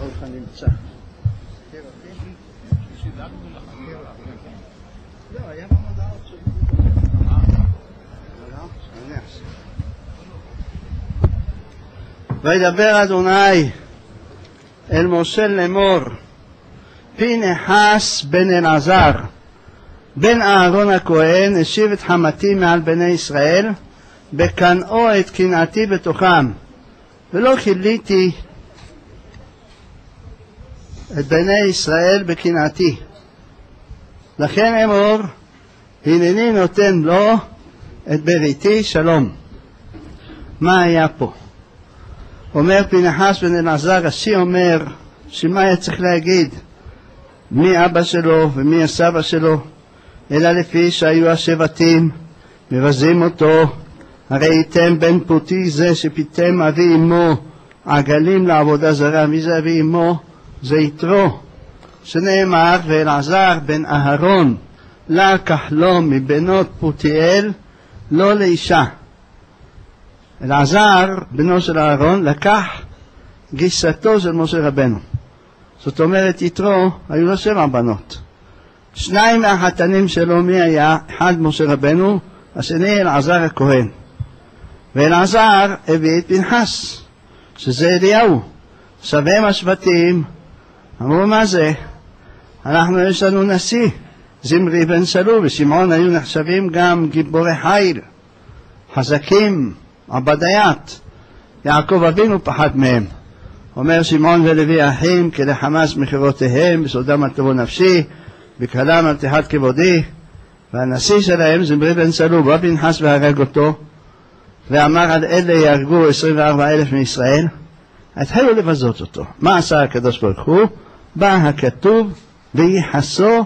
שלך נמצא. לא, היה במודעות שלי. וידבר אדוני אל משה לאמור פנחס בן אלעזר בן אהרון הכהן השיב את חמתי מעל בני ישראל בקנאו את קנאתי בתוכם ולא כיליתי את בני ישראל בקנאתי לכן אמור הנני נותן לו את בריתי שלום מה היה פה? אומר פנחס בן אלעזר, השיא אומר שמה היה צריך להגיד? מי אבא שלו ומי הסבא שלו? אלא לפי שהיו השבטים מבזים אותו, הרי ייתם בן פוטי זה שפיתם אבי אמו עגלים לעבודה זרה, מי זה אבי אמו? זה יתרו, שנאמר ואלעזר בן אהרון לקח לו מבנות פותיאל לא לאישה אלעזר, בנו של אהרון, לקח גיסתו של משה רבנו. זאת אומרת, יתרו, היו לו שבע בנות. שניים מהחתנים שלו, מי היה? אחד משה רבנו, השני אלעזר הכהן. ואלעזר הביא את פנחס, שזה אליהו. עכשיו הם השבטים, אמרו מה זה? אנחנו יש לנו נשיא, זמרי בן סלו ושמעון היו נחשבים גם גיבורי חיל, חזקים, עבדיית, יעקב אבינו פחד מהם. אומר שמעון ולוי אחים, כי לחמאס מכירותיהם, בסודם על תבוא נפשי, בקהלם על תחת כבודי. והנשיא שלהם, זמרי בן סלוב, בא פנחס והרג אותו, ואמר על אלה יהרגו 24 אלף מישראל, התחילו לבזות אותו. מה עשה הקדוש ברוך הוא? בא הכתוב ויחסו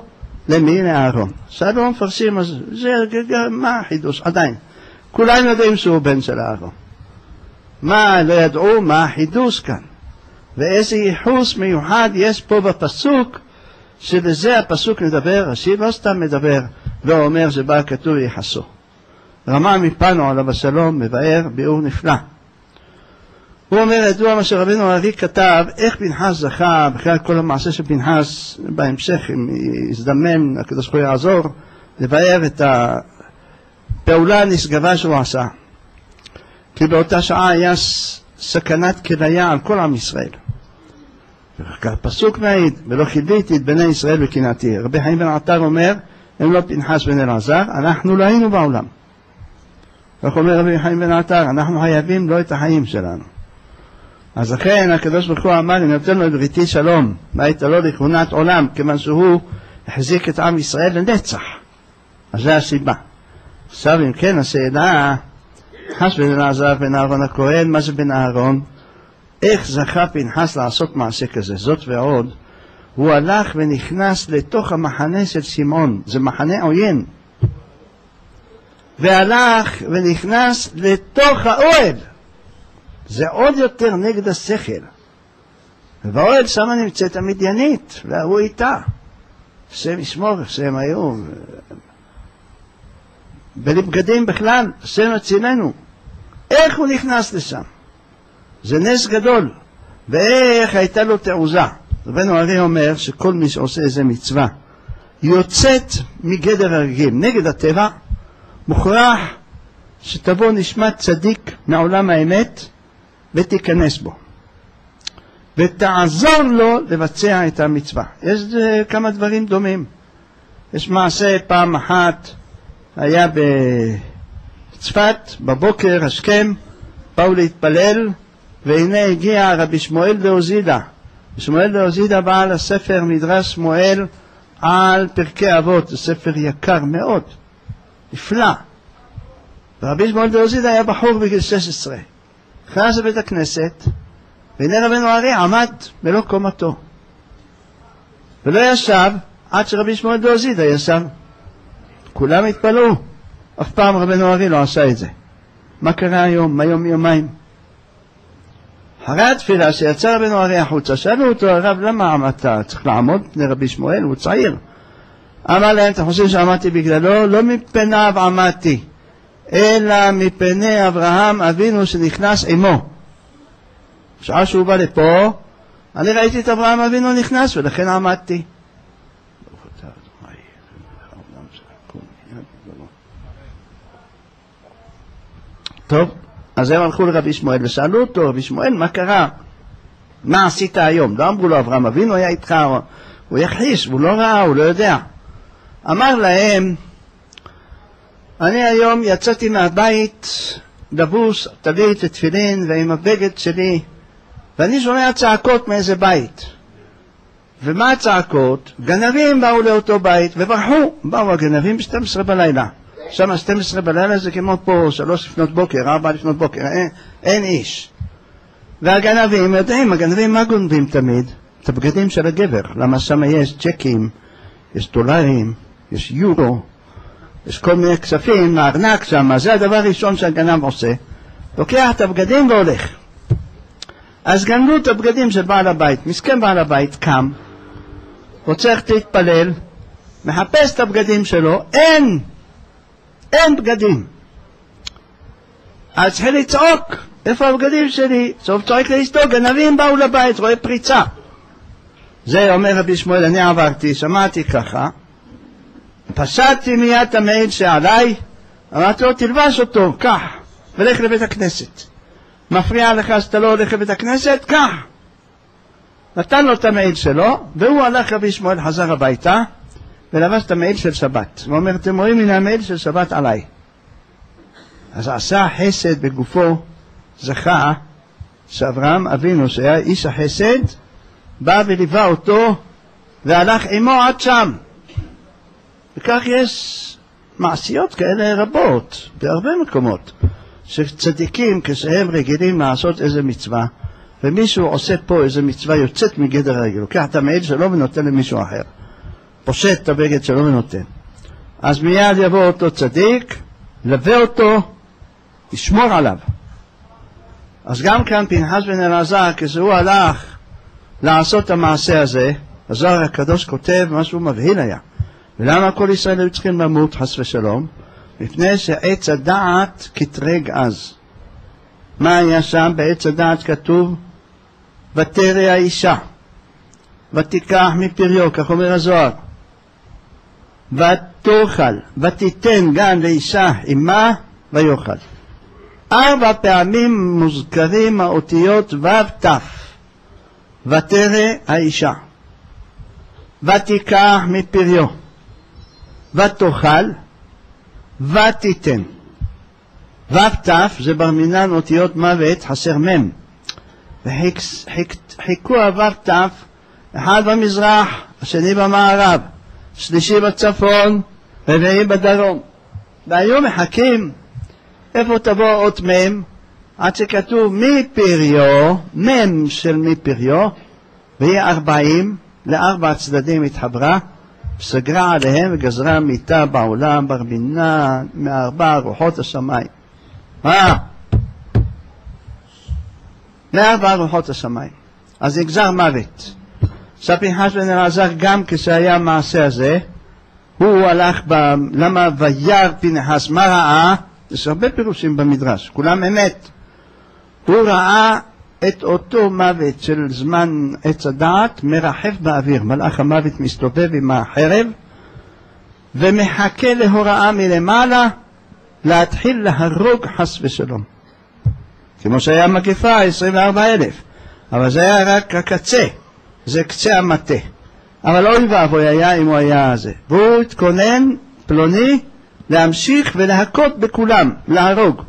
למי לאהרון. עכשיו לא מפרשים, אז זה, מה החידוש? עדיין. כולם יודעים שהוא בן של אהרון. מה לא ידעו? מה החידוש כאן? ואיזה ייחוס מיוחד יש פה בפסוק, שלזה הפסוק מדבר, רש"י לא סתם מדבר ואומר שבה כתוב יחסו. רמה מפנו עליו השלום מבאר ביאור נפלא. הוא אומר, ידוע מה שרבינו ארי כתב, איך פנחס זכה, בכלל כל המעשה של פנחס, בהמשך, אם יזדמן, הקדוש ברוך הוא יעזור, לבאר את הפעולה הנשגבה שהוא עשה. כי באותה שעה היה סכנת כליה על כל עם ישראל. הפסוק מעיד, ולא חידיתי את בני ישראל בקנאתי. רבי חיים בן עטר אומר, הם לא פנחס בן אלעזר, אנחנו לא היינו בעולם. כך אומר רבי חיים בן עטר, אנחנו חייבים לא את החיים שלנו. אז לכן הקדוש ברוך הוא אמר, אני נותן לו את בריתי שלום, והייתה לו לכהונת עולם, כיוון שהוא החזיק את עם ישראל לנצח. אז זו הסיבה. עכשיו אם כן השאלה, חס בן אלעזר בן אהרון הכהן, מה זה בן אהרון? איך זכה פנחס לעשות מעשה כזה? זאת ועוד, הוא הלך ונכנס לתוך המחנה של שמעון, זה מחנה עוין, והלך ונכנס לתוך האוהל. זה עוד יותר נגד השכל. ובאוהל שמה נמצאת המדיינית, והוא איתה. השם ישמור שהם היו. בלי בגדים בכלל, השם הצילנו. איך הוא נכנס לשם? זה נס גדול. ואיך הייתה לו תעוזה. רבנו ארי אומר שכל מי שעושה איזה מצווה יוצאת מגדר הרגיל, נגד הטבע, מוכרח שתבוא נשמת צדיק מעולם האמת ותיכנס בו ותעזור לו לבצע את המצווה. יש כמה דברים דומים. יש מעשה פעם אחת, היה בצפת, בבוקר, השכם, באו להתפלל, והנה הגיע רבי שמואל דאוזידה. שמואל דאוזידה בעל הספר מדרש שמואל על פרקי אבות, זה ספר יקר מאוד, נפלא. ורבי שמואל דאוזידה היה בחור בגיל 16. נכנס לבית הכנסת, והנה רבנו ארי עמד מלוא קומתו. ולא ישב עד שרבי שמואל דאוזידה ישב. כולם התפלאו. אף פעם רבנו ארי לא עשה את זה. מה קרה היום? מה יום יומיים? אחרי התפילה שיצא רבנו ארי החוצה, שאלו אותו הרב למה עמדת? צריך לעמוד בפני רבי שמואל? הוא צעיר. אמר להם, אתם חושבים שעמדתי בגללו? לא מפניו עמדתי. אלא מפני אברהם אבינו שנכנס עמו. שעה שהוא בא לפה, אני ראיתי את אברהם אבינו נכנס ולכן עמדתי. טוב, אז הם הלכו לרבי שמואל ושאלו אותו, רבי שמואל, מה קרה? מה עשית היום? לא אמרו לו, אברהם אבינו היה איתך, הוא יכחיש, הוא לא ראה, הוא לא יודע. אמר להם, אני היום יצאתי מהבית לבוס, טלית ותפילין ועם הבגד שלי, ואני שומע צעקות מאיזה בית. ומה הצעקות? גנבים באו לאותו בית וברחו. באו הגנבים ב-12 בלילה. שם 12 בלילה זה כמו פה 3 לפנות בוקר, 4 לפנות בוקר, אין, אין איש. והגנבים יודעים, הגנבים מה גונבים תמיד? את הבגדים של הגבר. למה שם יש צ'קים, יש דולרים, יש יורו, יש כל מיני כספים, הארנק שם, זה הדבר הראשון שהגנב עושה. לוקח את הבגדים והולך. אז גנבו את הבגדים של בעל הבית. מסכן בעל הבית קם, רוצה ללכת להתפלל, מחפש את הבגדים שלו, אין! אין בגדים. אז התחיל לצעוק, איפה הבגדים שלי? סוף צועק לאשתו, גנבים באו לבית, רואה פריצה. זה אומר רבי שמואל, אני עברתי, שמעתי ככה, פשטתי מיד המעיל שעליי, אמרתי לו, תלבש אותו, קח, ולך לבית הכנסת. מפריע לך שאתה לא הולך לבית הכנסת? קח. נתן לו את המעיל שלו, והוא הלך רבי שמואל, חזר הביתה, ולבש את המעיל של שבת. הוא אומר, אתם רואים, הנה המעיל של שבת עליי. אז עשה חסד בגופו, זכה שאברהם אבינו, שהיה איש החסד, בא וליווה אותו והלך עמו עד שם. וכך יש מעשיות כאלה רבות, בהרבה מקומות, שצדיקים כשהם רגילים לעשות איזה מצווה, ומישהו עושה פה איזה מצווה יוצאת מגדר הרגל, לוקח את המעיל שלו ונותן למישהו אחר, פושט את הבגד שלו ונותן. אז מיד יבוא אותו צדיק, לווה אותו, ישמור עליו. אז גם כאן פנחס בן אלעזר, כשהוא הלך לעשות את המעשה הזה, הזוהר הקדוש כותב משהו מבהיל היה. ולמה כל ישראל היו צריכים למות, חס ושלום? מפני שעץ הדעת קטרג אז. מה היה שם? בעץ הדעת כתוב, ותרא האישה, ותיקח מפריו, כך אומר הזוהר, ותאכל, ותיתן גם לאישה עמה, ויאכל. ארבע פעמים מוזכרים האותיות ו' ת', ותרא האישה, ותיקח מפריו, ותאכל, ותיתן. ו' ת' זה בר מינן אותיות מוות, חסר מ', וחיכו הו' ת', אחד במזרח, השני במערב, שלישי בצפון, רביעי בדרום. והיו מחכים איפה תבוא אות מ' עד שכתוב מפריו, מ' של מפריו, והיא ארבעים, לארבע הצדדים התחברה, סגרה עליהם וגזרה מיתה בעולם, בר בינה, מארבע רוחות השמיים. מה? מארבע רוחות השמיים. אז נגזר מוות. פנחס בן אלעזר גם כשהיה המעשה הזה, הוא הלך ב... למה וירא פנחס, מה ראה? יש הרבה פירושים במדרש, כולם אמת. הוא ראה את אותו מוות של זמן עץ הדעת מרחף באוויר. מלאך המוות מסתובב עם החרב ומחכה להוראה מלמעלה להתחיל להרוג חס ושלום. כמו שהיה מגפה, 24,000. אבל זה היה רק הקצה, זה קצה המטה. אבל אוי ואבוי היה אם הוא היה זה. והוא התכונן, פלוני, להמשיך ולהכות בכולם, להרוג.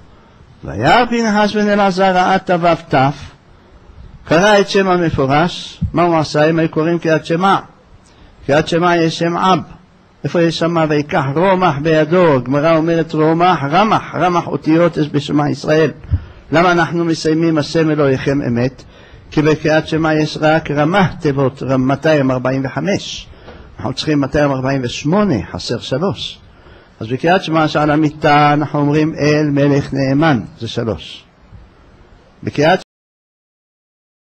וירא פנחס בן אלעזר ראה תו"ת, קרא את שם המפורש, מה הוא עשה? הם היו קוראים קריאת שמע. קריאת שמע יש שם אב. איפה יש שם ויקח רומח בידו? הגמרא אומרת רומח, רמח, רמח אותיות יש בשמע ישראל. למה אנחנו מסיימים השם אלוהיכם אמת? כי בקריאת שמע יש רק רמה תיבות, 245. אנחנו צריכים 248, חסר שלוש. אז בקריאת שמע שעל המיטה אנחנו אומרים אל מלך נאמן, זה שלוש. בקריאת